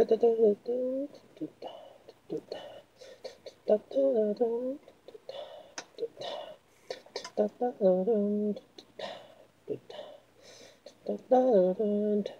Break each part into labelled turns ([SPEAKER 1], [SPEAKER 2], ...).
[SPEAKER 1] da da da da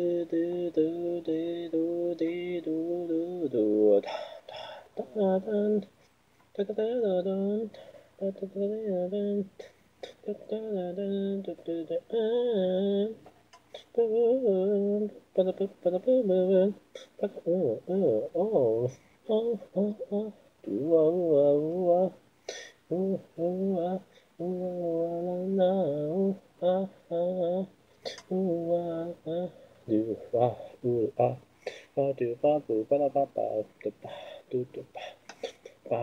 [SPEAKER 1] do ah do ah ah do ba boo do da do ba do ba ba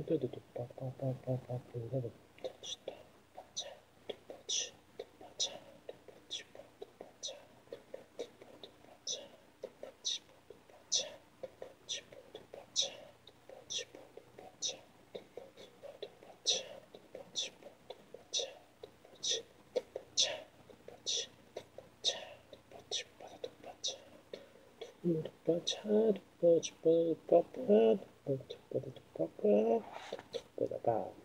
[SPEAKER 1] だだパだパだだだ Bud, bud, bud, bud, bud, bud, bud, bud, bud, bud, bud, bud, bud, bud,